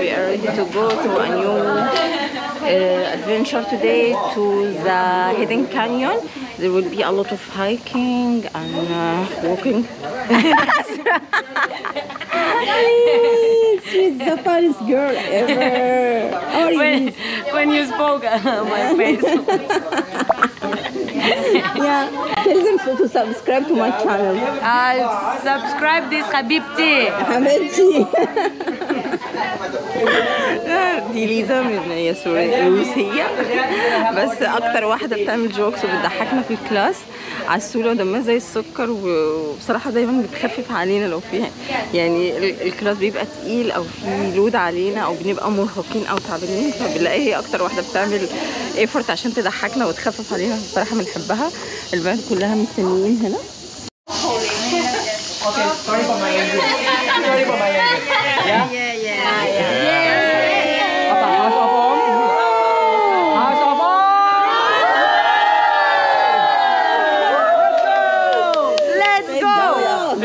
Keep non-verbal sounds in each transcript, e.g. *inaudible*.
we are ready to go to a new uh, adventure today to the hidden canyon. There will be a lot of hiking and uh, walking. She's the funniest girl ever. When, when you spoke *laughs* my face. *laughs* Yeah. Tell them to subscribe to my channel. Uh, subscribe this habibti. Habibti. *laughs* *laughs* دي ليزا من هي sorry روسية. بس أكتر واحدة بتعمل jokes وبتضحكنا في ال class. عسولة ودمها زي السكر وبصراحة دايما بتخفف علينا لو فيها يعني ال- ال class بيبقى تقيل أو في load علينا أو بنبقى مرهقين أو تعبانين فبنلاقي هي أكتر واحدة بتعمل effort عشان تضحكنا وتخفف علينا. بصراحة بنحبها. البنات كلها مستنيين هنا.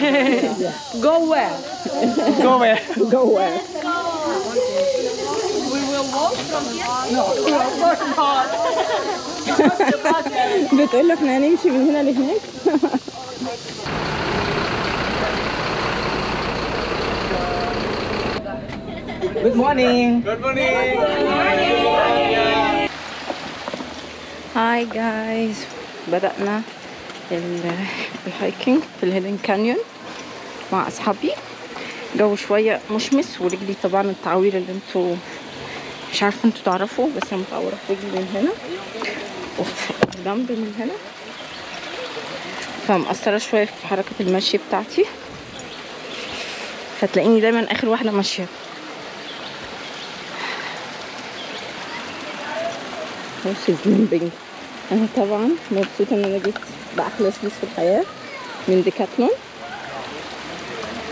Go where? Go where? Go where? بتقول له احنا هنمشي من هنا لهناك Good morning. Good morning. هاي جايز بدأنا ال- الهايكنج في الهيدن كانيون مع أصحابي. جو شوية مشمس ورجلي طبعا التعوير اللي أنتوا مش عارفة أنتوا تعرفوا بس أنا متعورة في رجلي من هنا. وفي الجنب من هنا. فمأثرة شوية في حركة المشي بتاعتي. فتلاقيني دايما آخر واحدة ماشية. she's limping أنا طبعا مبسوطة إن أنا جبت بأحلى شوز في الحياة من ديكاتلون.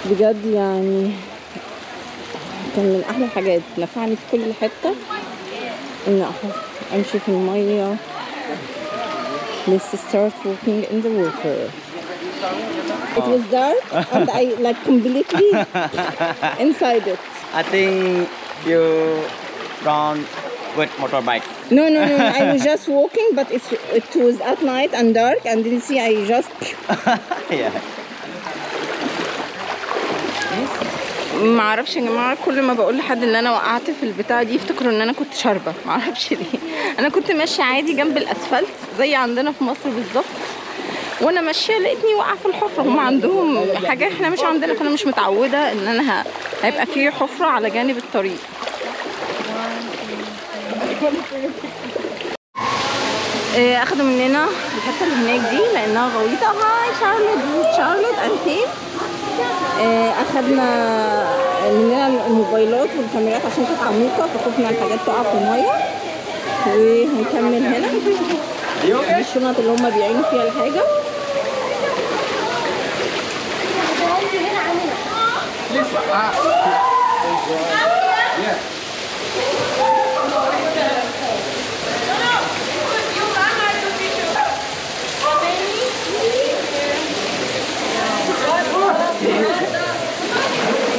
بجد يعني كان من أحلى الحاجات نفعني في كل حتة ان امشي في الميه let's start walking in the water it was dark and I like completely inside it I think you gone with motorbike. No, no, no. I was just walking, but it's, it was at night and dark, and then see, I just yeah. ما أعرفش يا جماعة كل ما بقول لحد إن أنا وقعت في البتاعة دي يفتكروا إن أنا كنت شاربة ما أعرفش *laughs* ليه. أنا كنت ماشية عادي جنب الأسفلت زي عندنا في مصر بالظبط. وأنا ماشية لقيتني واقعة في الحفرة. هم عندهم حاجة إحنا مش عندنا فأنا مش متعودة إن أنا هيبقى في حفرة على جانب الطريق. إيه، أخدوا مننا الحتة اللي هناك دي لأنها غويطة. هاي شارلوت شارلوت انتين آه، أخدنا مننا الموبايلات والكاميرات عشان كانت عميقة فخفنا الحاجات تقع في المية. وهنكمل هنا. دي الشنط اللي هم بيعينوا فيها الحاجة.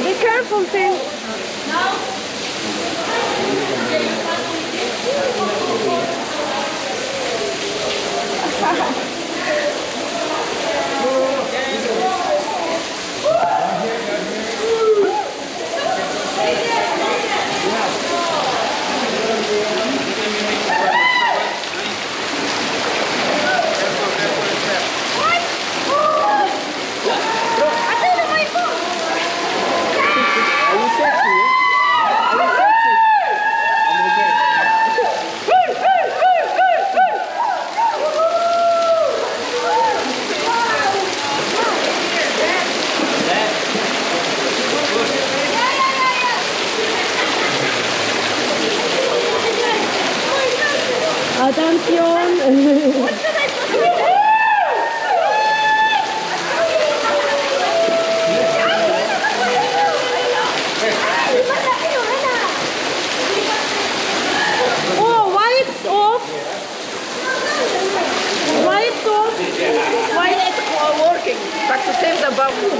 Be careful, Finn. Attention! Oh, why it's off? Why it's off? Why it's all working? But to save the bubble.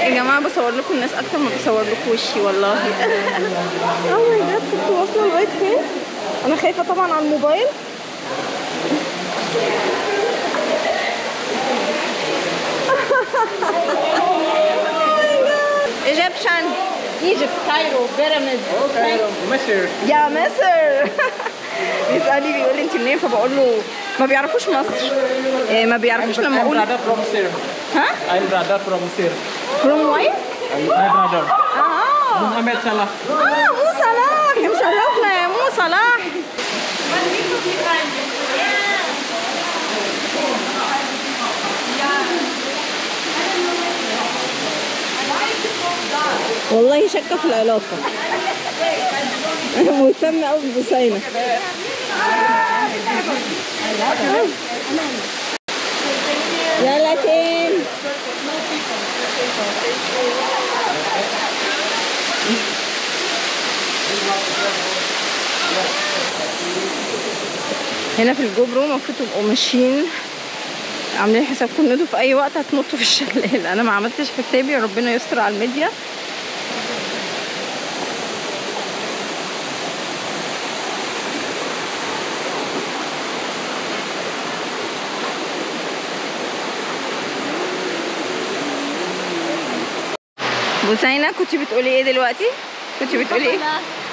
يا جماعة بصور لكم الناس أكتر ما بصور لكم وشي والله. اوه ماي جاد شفتوا واصله لغايه فين أنا خايفة طبعا على الموبايل. *laughs* Egyptian. Egypt Cairo pyramids Misir. يا مصر بيسألني بيقول لي انت منين؟ فبقول له ما بيعرفوش مصر. إيه ما بيعرفوش لما I'm أقول brother from Sir. ها؟ I'm brother from Sir. From where My brother. آه Muhammad Salah. آه مو صلاح مشرفنا يا مو صلاح والله شاكه في العلاقة. مهتمة قوي ببسينه يلا team. هنا في ال GoPro المفروض تبقوا ماشيين عاملين حسابكم إن أنتوا في أي وقت هتنطوا في الشلال. *laughs* أنا ما عملتش حسابي ربنا يستر على الميديا. بوسينة كنتي بتقولي إيه دلوقتي؟ كنتي بتقولي إيه؟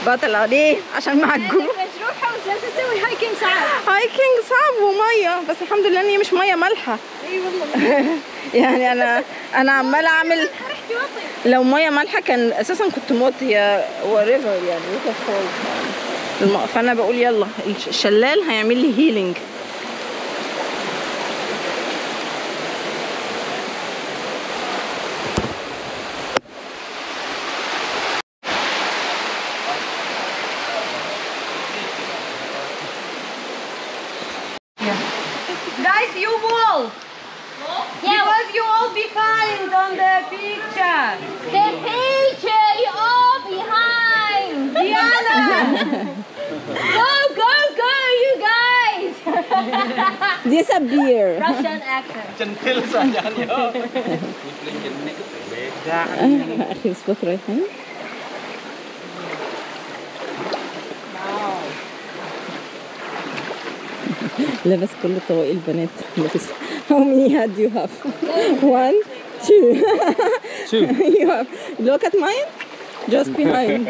بطلة. ليه؟ عشان معجون مجروحة وجالسة تسوي hiking ساعات hiking صعب ومية بس الحمد لله إن هي مش مية مالحة. اي والله. *laughs* يعني أنا أنا عمالة أعمل. *laughs* لو مية مالحة كان أساسا كنت موت يا whatever يعني فأنا بقول يلا الش- الشلال هيعمل لي healing Guys, you all. Yeah. Because you all behind on the picture. The picture you all behind. Diana. Go, go, go, you guys. Disappear Russian accent. Centil saja oh. Beda. اخر سبوت رايحين لابس كل طواقي البنات لابس how many head you have one two Two. you have look at mine just behind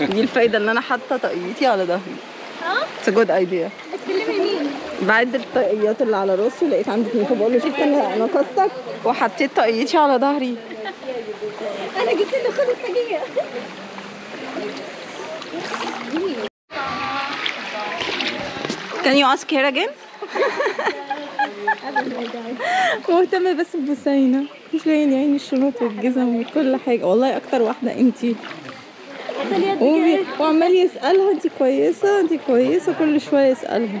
دي الفايدة ان أنا حاطة طاقيتي على ظهري It's a good idea؟ بعد الطاقيات اللي على راسي لقيت عندي اتنين فبقول له شفت أنا نقصتك وحطيت طاقيتي على ظهري. أنا قلت له خذ الطاقية. Can you ask her again? مهتمة بس ببسينة مش لاقيين يعني الشنط والجزم وكل حاجة. والله أكتر واحدة انتي وبي- وعمال يسألها انتي كويسة؟ انتي كويسة؟ كل شوية يسألها.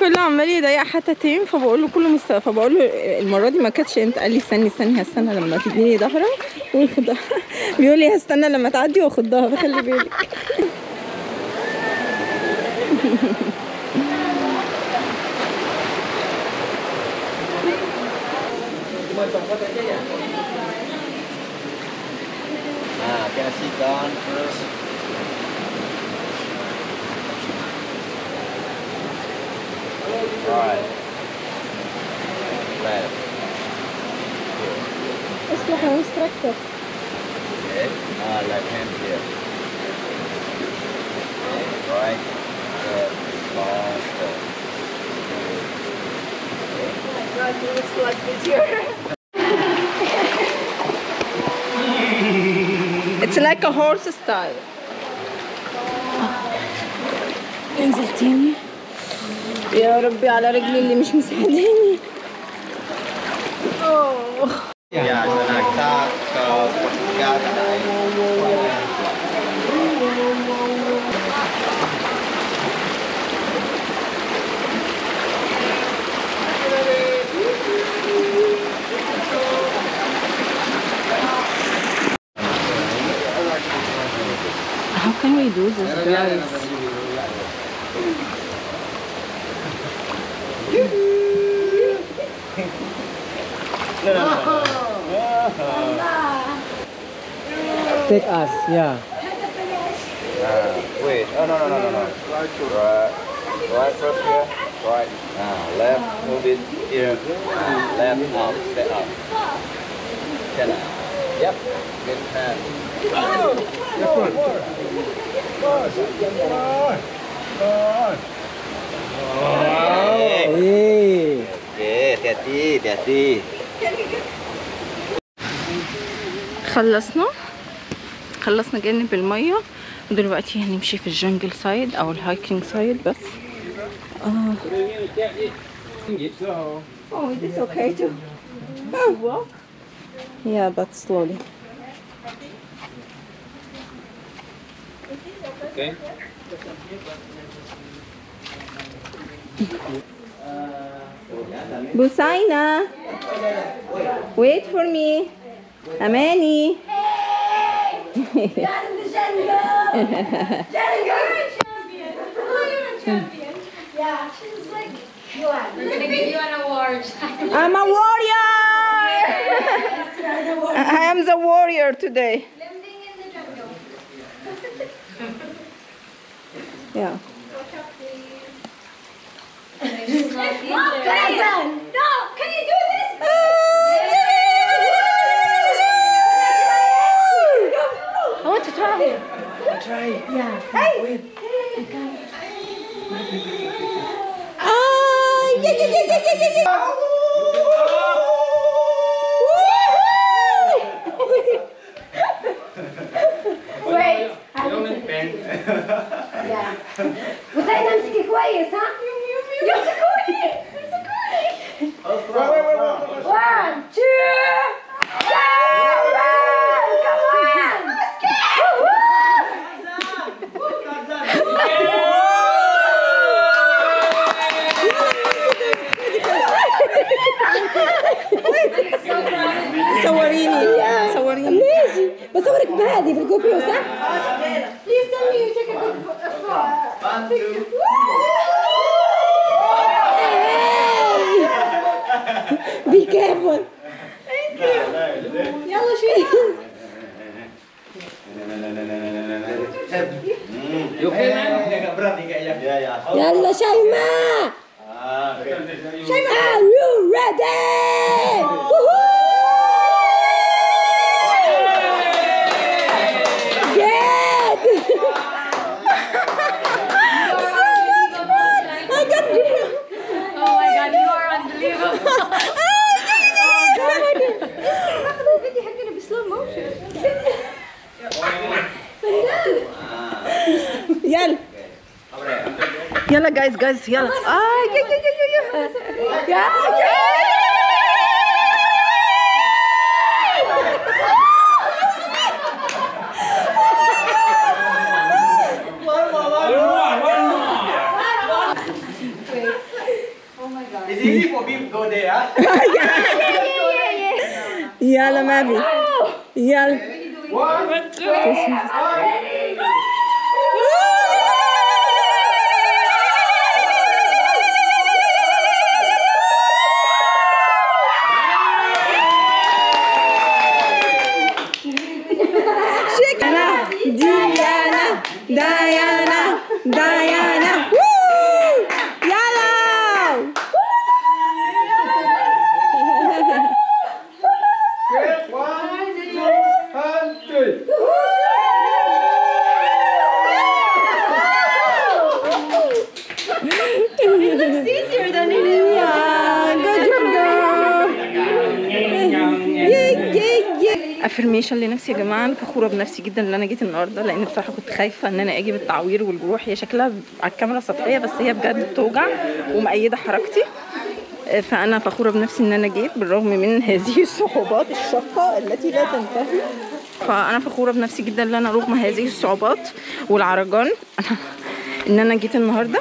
كله عمال يضايق حتتين فبقول له كله مست... فبقول له المرة دي ما كانتش انت قال لي استني استني هستنى لما تديني ظهرك وياخدها *laughs* بيقول لي هستنى لما تعدي واخدها فخلي بالك *laughs* Ah, can I first? اصلح يا انستراكتور Okay. Ah, left hand here. Okay. Right. Left. Long step. It's like a horse style انزل تاني يا ربي على رجلي اللي مش مساعداني Take us, yeah. Ah, wait. Oh no no no no no. Right, right first here. Right. Ah, left. Move it here. Ah, left up. Step up. Can I? Yep. Good hand. Hey. Okay, hati-hati, hati-hati. خلصنا خلصنا جانب المية ودلوقتي هنمشي في ال jungle side أو ال hiking side بس آه Oh, it is okay to walk. Yeah, but slowly. Okay. Busaina, wait for me. Amani. Jenga! Jenga! champion. Yeah, she's like, you. We're gonna give you an award. I'm a warrior! yes, warrior. I am the warrior today. In the jungle. yeah. Watch out, please. no! want to try it? Try it. Yeah. Hey. Wait. Okay. Oh, yeah, yeah, yeah, yeah, yeah, yeah. Woohoo! Wait. Wait. Yeah. Utaj nam wszystkie chłoje, huh? One, two, three. Be careful. Thank you. Yalla Shweta. Yalla Shaima. Shaima, are you ready? Yalla guys, guys, yalla. Ah, yeah, yeah, yeah, yeah, yeah. It's easy for me to go there, huh? *laughs* yeah, yeah, yeah, yeah. Yalla, Mavi. Yalla. One, two, three. Yeah. افرميشن لنفسي يا جماعة أنا فخورة بنفسي جدا إن أنا جيت النهارده لأن بصراحة كنت خايفة إن أنا أجي بالتعوير والجروح. هي شكلها على الكاميرا سطحية بس هي بجد بتوجع ومأيدة حركتي. فأنا فخورة بنفسي إن أنا جيت بالرغم من هذه *laughs* الصعوبات الشاقة التي لا تنتهي. فأنا فخورة بنفسي جدا إن أنا رغم هذه الصعوبات والعرجان *laughs* إن أنا جيت النهارده.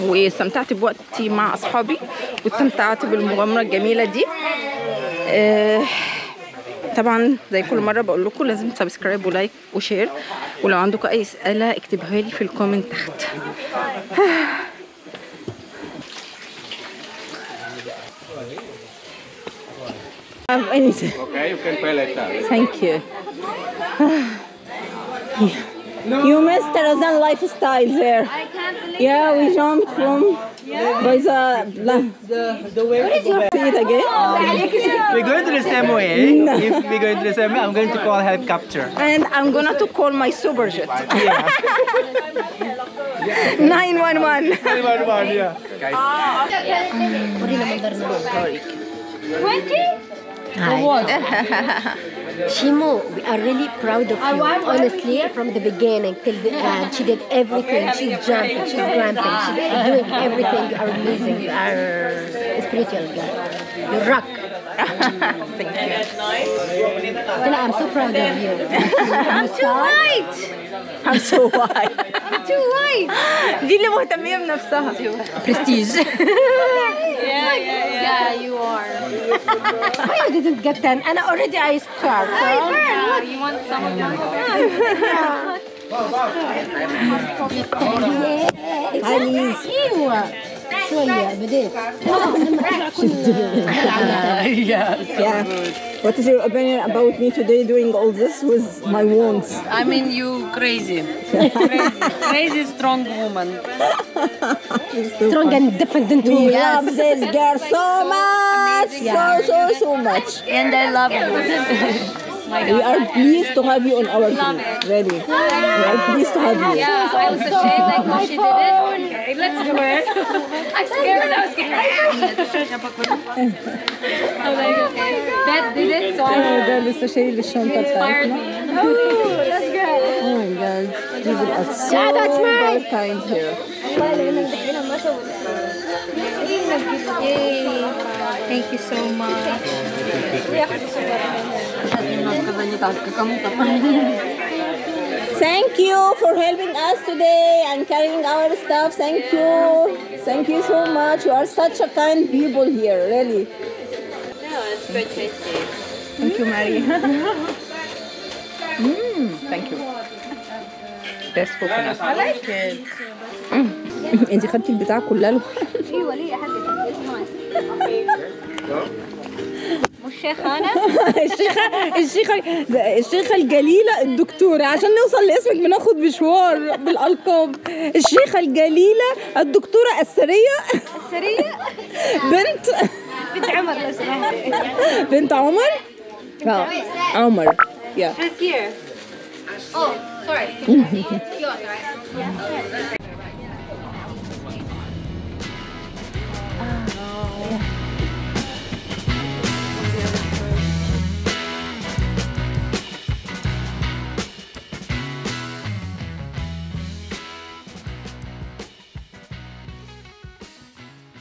واستمتعت بوقتي مع أصحابي واستمتعت بالمغامرة الجميلة دي. آه، طبعا زي كل مرة بقول لكم لازم subscribe و like و share ولو عندكم أي أسئلة اكتبها لي في ال comment تحت. You missed Tarzan lifestyle there. I can't believe Yeah, we jumped from... by the, The, the way we go back. see it again. Oh, oh, we're going to the same way. No. If we're going to the same way, I'm going to call helicopter. And I'm gonna to call my super jet. 911. yeah. *laughs* Shimo, we are really proud of you. Honestly, from the beginning till the end, she did everything. She's jumping, she's gramping, she's doing everything. You are amazing. You are spiritual girl. You rock. Thank you. Tila, I'm so proud of you. *laughs* I'm too white. I'm so white. Too white. دي اللي مهتمية بنفسها. Prestige. *laughs* yeah, yeah, yeah. you are. Why you didn't get 10? And already I start. Yeah, you want some of them? *laughs* Yes. *laughs* Yeah. What is your opinion about me today doing all this with my wounds? I mean, you crazy. crazy, crazy strong woman. strong and different woman. We yes. love this girl so much. So, so, so much. And I love you. we are pleased to have you on our team. Really. We are pleased to have you. Yeah, I was ashamed like she did it Okay, let's do it. I'm scared. I was scared. I was like, okay. That did it, so I ده لسه شايل الشنطة inspired بتاعتنا. me. Oh, that's good. Oh my god, people are so Yeah, that's mine. very kind here. Thank you so much. Thank you for helping us today and carrying our stuff. Thank you. Thank you so much. You are such a kind people here, really. Thank you, Mary. *laughs* mm, thank you. Best coconut. I like it. *laughs* انت خدتي البتاع كلها له ايوه ليه يا حبيبتي مش شيخ أنا الشيخة الشيخة الشيخة الجليلة الدكتورة. عشان نوصل لاسمك بناخد مشوار بالألقاب. الشيخة الجليلة الدكتورة السرية سريع بنت بنت عمر لو سمحتي بنت عمر؟ آه عمر. يا. Oh, sorry. *laughs*